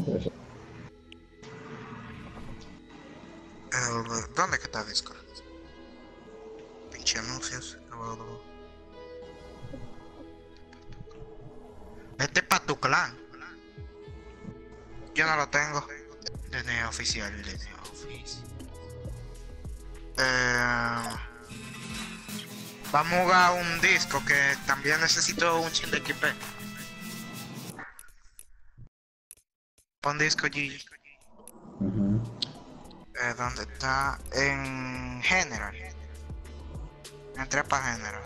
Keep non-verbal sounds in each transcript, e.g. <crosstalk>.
meter eso. ¿Dónde está Discord? Pinche anuncios. Vete pa' tu clan. Yo no lo tengo. DNA oficial, DNA oficial. Eh, vamos a un disco que también necesito un chin de equipo. Pon disco G. Ujú. Eh, ¿Dónde está? En General. Entré para General.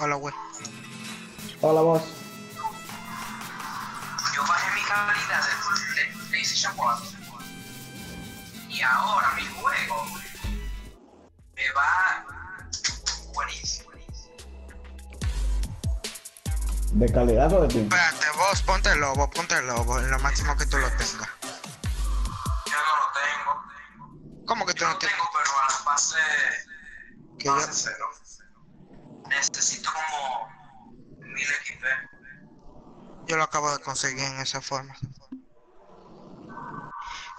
Hola, güey. Hola, vos. Yo bajé mi calidad de, PlayStation 4 y ahora mi juego me va buenísimo. ¿De calidad o de ti? Espérate, vos ponte el lobo, ponte el lobo, en lo máximo que tú lo tengas. Yo no lo tengo. ¿Cómo que tú Yo no lo tienes? tengo, pero a la base, Que yo- base cero. Necesito como 1000 XP. Yo lo acabo de conseguir en esa forma.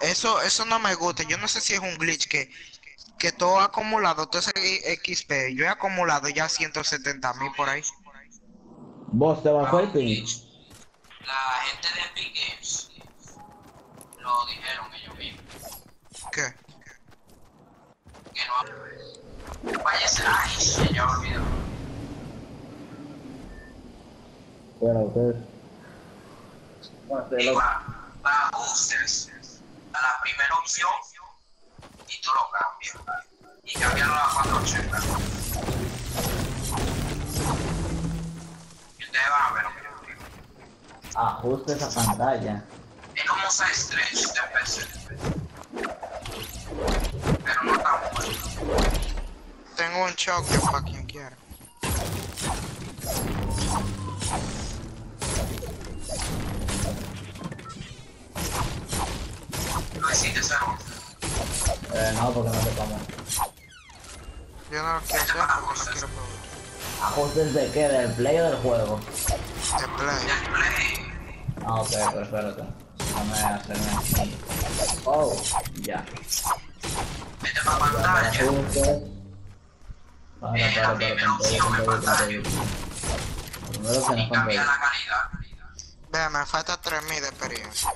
Eso, eso no me gusta. Yo no sé si es un glitch que, que todo acumulado, todo ese XP. Yo he acumulado ya 170 mil por ahí. Vos te bajó el ping. La gente de Epic Games lo dijeron ellos mismos. ¿Qué? que no váyase ay se ya olvidó Bueno, ustedes. y va va a ajustes a la primera opción y tú lo cambias y cambiarlo a 480 y ustedes van a ver lo que yo digo Ajuste esa pantalla. es como un size stretch de PC pero no tan bueno Tengo un choque para quien quiera. Hiciste cero Eh, no, porque no te como. Yo no lo quiero hacer porque no quiero probar. ¿Ajustes de qué? ¿Del play o del juego? De play. Ah, ok, pero espérate. Déjame hacerme así. Oh, ya. vete para pantalla. Para, para, para, Primero que no pantalla. me falta 3000 de experiencia.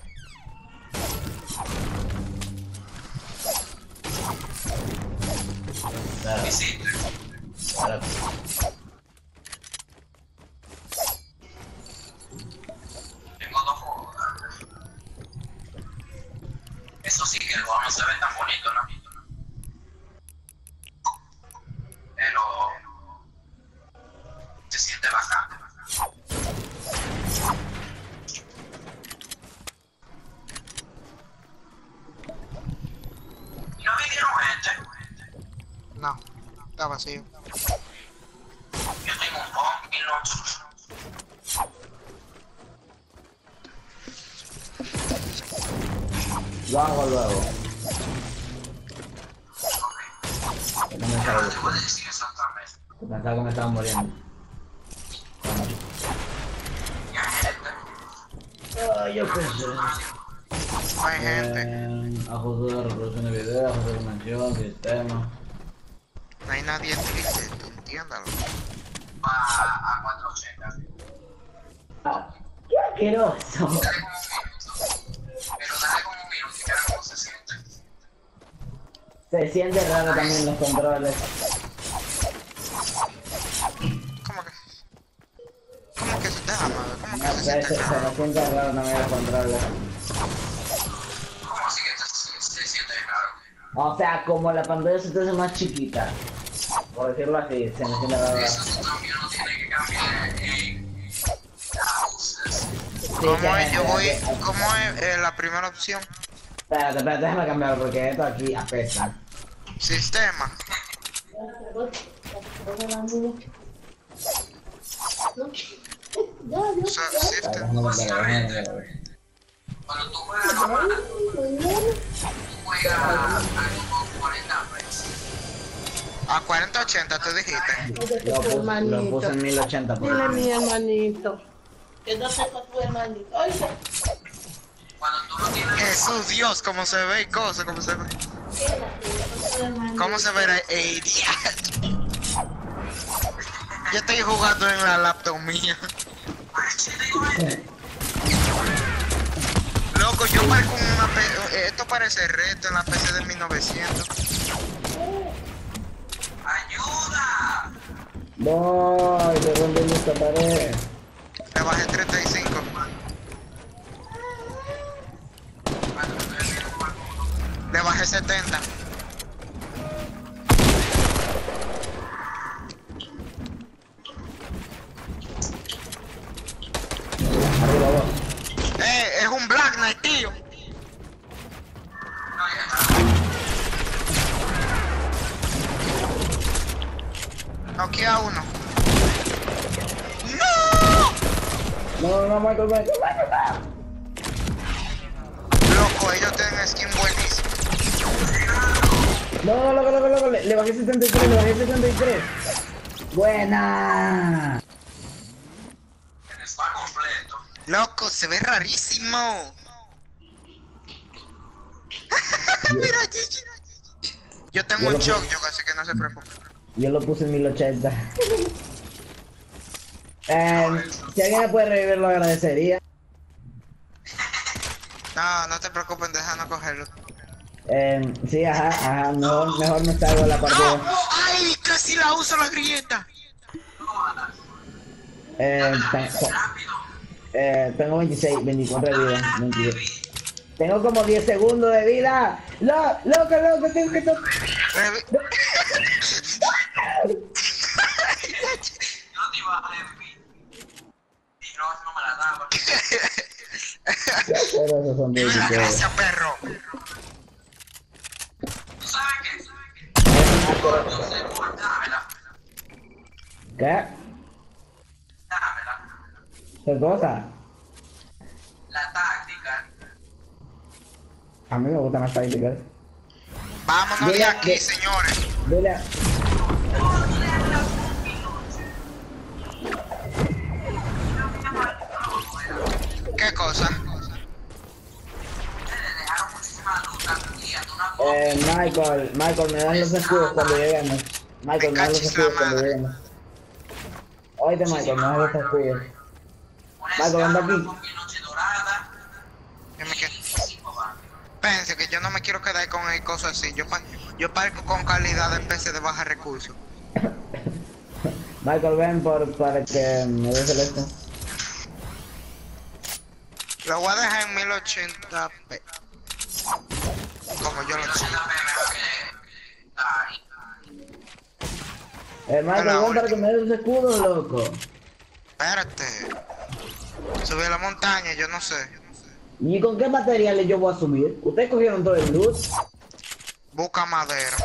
Espérate, hiciste espérate. Tengo dos juegos. Eso sí que el juego no se ve tan bonito, ¿no? Pero se siente bastante. ¿Y no vinieron gente? No, está vacío. Yo tengo un pumpkin launcher. Lo hago luego. No me decir exactamente. Pensaba que me estaba muriendo. Ay, yo pensé. No hay gente. Eh, ajuste de reproducción de video, ajuste de dimensión, sistema. No hay nadie triste, tú entiéndalo. Va a 480. Ah, ¡Qué asqueroso! <laughs> Se siente raro también los controles. ¿Cómo que? ¿Cómo que se déjame ver? ¿Cómo No se sé, siente se, se raro? me siente raro también los controles. ¿Cómo así que se, se siente raro? O sea, como la pantalla se te hace más chiquita. Por decirlo así, se me siente raro. Eso también no tienes que cambiar en. ¿Cómo es? Yo voy. ¿Cómo es eh, la primera opción? Espérate, espérate, déjame cambiarlo porque esto aquí apesta. Sistema. Cuando tú juegas normal, Mañana. tú juegas a como 40 veces. A 40-80 tú dijiste. Lo lo puse en 1080 por Dile mi hermanito. Que no sepa tu hermanito. Oye, Cuando tú no tienes Jesús Dios, cómo se ve y cosas, cómo se ve. ¿Cómo se verá? Diablo. Yo estoy jugando en la laptop mía. Loco, yo parezco una P- Esto parece reto en la PC de 1900. ¡Ayuda! Voy, de dónde esta pared. Le bajé 35. Le bajé 70. No, no, no, Michael, Michael, Michael. Loco, ellos tienen skin buenísimo. No, loco, loco, loco, le, le bajé 73, le bajé 73. Buena. Está completo. Loco, se ve rarísimo. <laughs> Mira, Gigi. Yo tengo Yo un shock, yo así que no se preocupe. Yo lo puse en 1080. Eh, si alguien me puede revivir, lo agradecería. No, no te preocupes, déjanos cogerlo. Eh, sí, ajá, ajá, mejor, mejor me salgo de la ¡No! partida. ¡Ay! Casi la uso la grieta. Eh, te- eh, tengo 26, 24 de vida. 22. Tengo como 10 segundos de vida. Lo, loco, loco, tengo que tocar. Revi- Yo te iba a reír. Y no, no me la daba. Pero esos son Dime la 16. gracia, perro. ¿Tú sabes qué? ¿Qué? Dámela. ¿Qué cosa? La táctica. A mí me gustan las tácticas. Vámonos de aquí, de- señores. Dile a- ¿Qué cosa? Eh, Michael, Michael, me das los escudos cuando lleguemos. Michael, me das los escudos cuando lleguemos. Oíste, Michael, me das los escudos. Michael, anda aquí. Pense que yo no me quiero quedar con el coso así. Yo, pa- yo parezco con calidad de PC de baja recursos. Michael, ven por, para que me des el esto. Lo voy a dejar en 1080p. Como yo lo soy. Eh, Hola, ven para que me des los escudos, loco. Espérate. Subí a la montaña, yo no sé. ¿Y con qué materiales yo voy a subir? Ustedes cogieron todo el loot. Busca madera.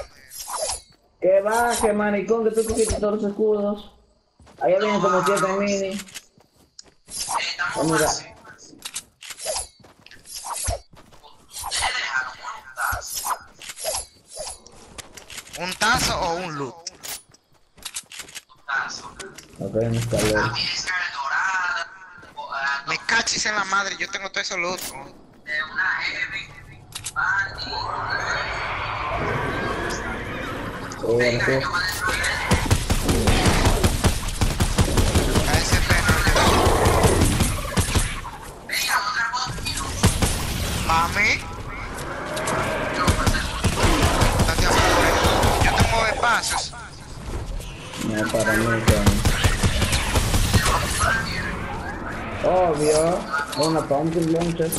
Que baje, maricón, que tú cogiste todos los escudos. Allá vienen como 7 mini. Eh, Oh, estamos mira. así. Ustedes dejaron un tazo. ¿Un tazo o un loot? Un tazo. Ok, o, ah, Me cachis en la madre, yo tengo todo eso loot. de una heavy. Espacios. No, para mí. Obvio. Una pumpkin launcher.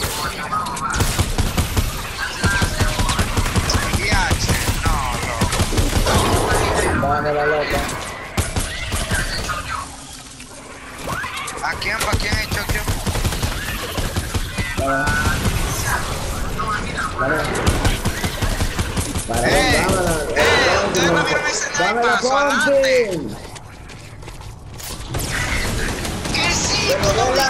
Dame la loca. ¿A quién? ¿Para quién he hecho yo? Dame. Dame. Para ¡Eh! dámela. Ustedes no vieron ese adelante. ¿Qué sí? Pero la!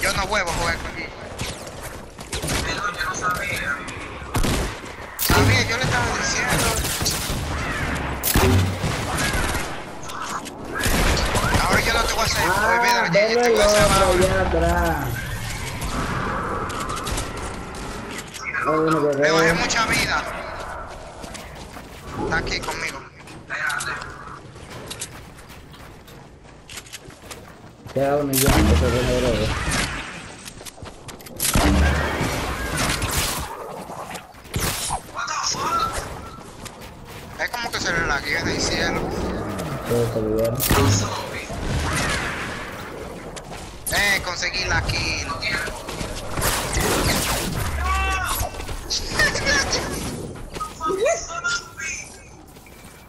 Yo no vuelvo a jugar con. Pero yo no sabía. Sabía, yo le estaba diciendo. Ahora yo no te voy a hacer. Ah, voy a hacer Me bajé mucha vida. Está aquí conmigo. Queda uno y ya, eso es como que se le la guía del cielo. Todo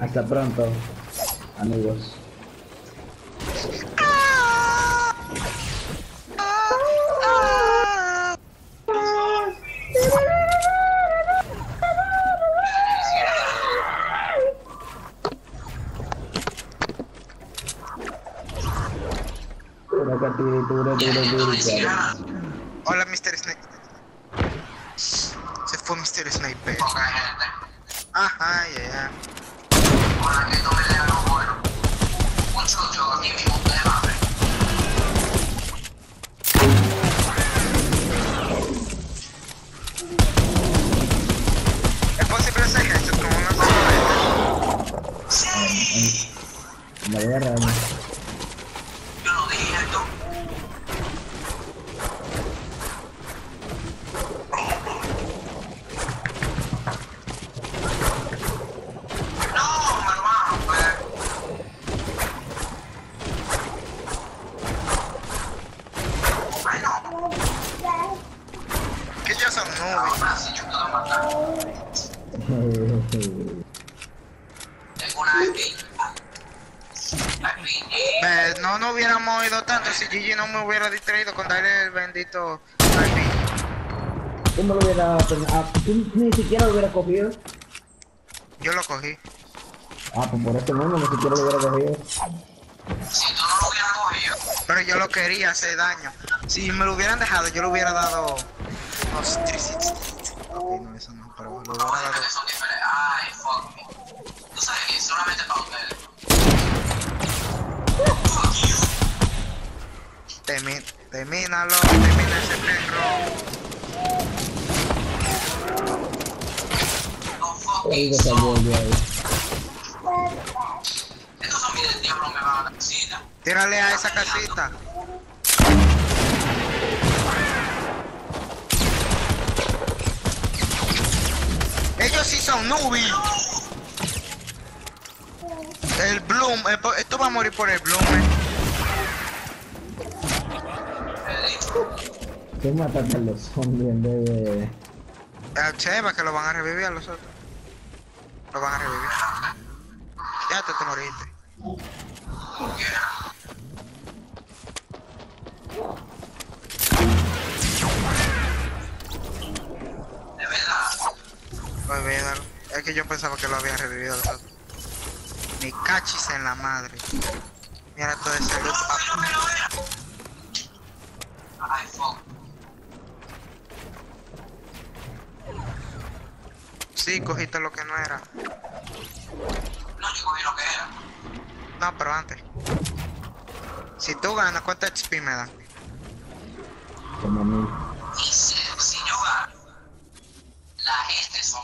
Hasta pronto, amigos. Eh, no nos hubiéramos ido tanto si Gigi no me hubiera distraído con darle el bendito IP. ¿Cómo lo hubiera ah, tú ni siquiera lo hubiera cogido? Yo lo cogí. Ah, pues por este mundo ni siquiera lo hubiera cogido. Si tú no lo hubieras cogido. Pero yo lo quería hacer daño. Si me lo hubieran dejado, yo le hubiera dado. 360. Ok, no, eso no, pero lo No, hubiera dado. Ay, fuck me. Tú sabes que solamente para ustedes. Termi- termínalo, termina ese perro. Ahí se son- ahí. Estos zombies del diablo me van a la piscina. Tírale a esa casita. Ellos sí son nubis. El Bloom, el po- esto va a morir por el Bloom. eh. ¿Qué mataste a los zombies en vez de...? Eh, Cheva, que lo van a revivir a los otros. Lo van a revivir. Ya te, te moriste. De verdad. Olvídalo. Es que yo pensaba que lo habían revivido a los otros. Mi cachis en la madre. Mira todo ese loot. Ay, fuck. Sí, cogiste lo que no era. No, yo cogí lo que era. No, pero antes. Si tú ganas, ¿cuánto XP me dan? Como a mí. Dice, si yo gano, la gente son.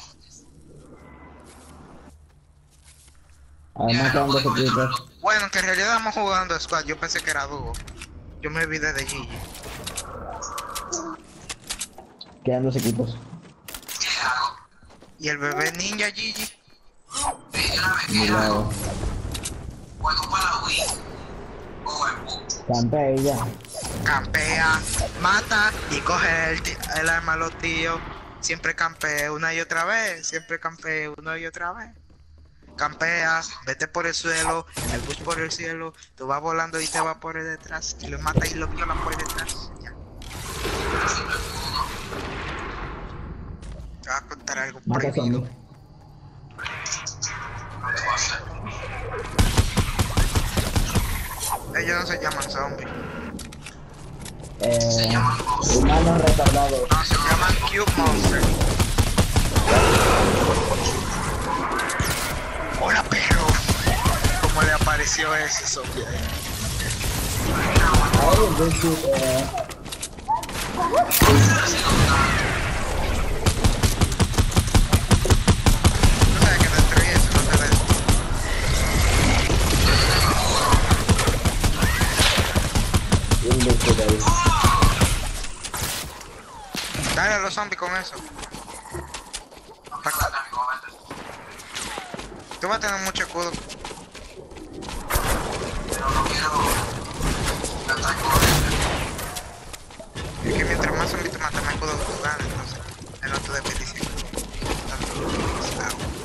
Además quedan dos. Bueno, que en realidad estamos jugando squad. Yo pensé que era dúo. Yo me olvidé de Gigi. Quedan dos equipos. Y el bebé ninja Gigi. Lado. Juego para la Wii. O el puto. Campea. Campea, mata y coge el, el arma a los tíos. Siempre campea una y otra vez. Siempre campea una y otra vez. Campea, vete por el suelo, el bus por el cielo, tú vas volando y te vas por el detrás, y lo mata y lo viola por detrás. Ya. Te voy a contar algo Mata prohibido. Ellos no se llaman zombies. Eh, humanos retardados. No, se llaman Cube Monster. Hola, perro. ¿Cómo le apareció ese zombie ahí? Eh, a los zombies con eso. Tú vas a tener mucho escudo. Pero no quiero con Es que mientras más zombies te matan, más escudo tú ganas, entonces. Es no te desperdicies. Tanto claro.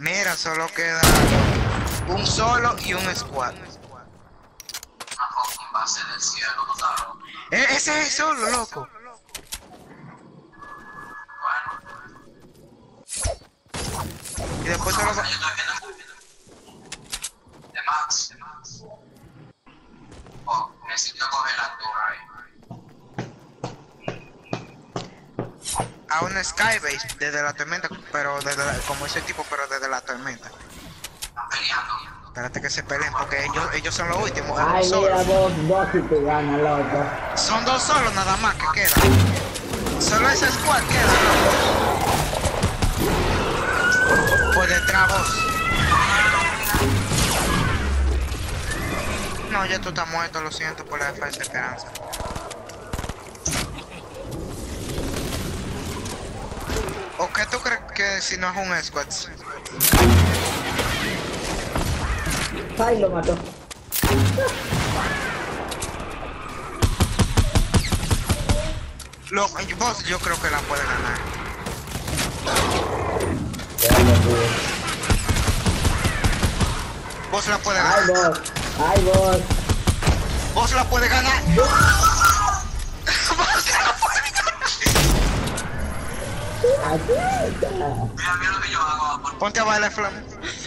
Mira, solo queda un solo y un squad. Eh, ese es solo, loco. Y después solo. De Max, de Max. Oh, necesito coger la a un skybase desde la tormenta, pero desde la- como ese tipo, pero desde la tormenta. Están peleando. Espérate que se peleen, porque ellos, ellos son los últimos, Ay, dos mira ganas, loco. Son dos solos nada más que quedan. Solo ese squad queda, loco. Por detrás vos. No, ya tú estás muerto, lo siento por la falsa esperanza. ¿O qué tú crees que si no es un squad? Ay, lo mató. Lo, vos yo creo que la puede ganar. Vos la puede Ay, ganar. vos. Ay, vos. Vos la puede ganar. Vos la puede ganar. Mira, mira lo que yo hago. Ponte a bailar flam.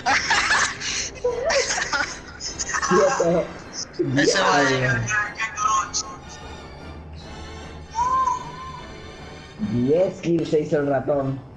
<laughs> Ese va clutch. 10 kills se hizo el ratón.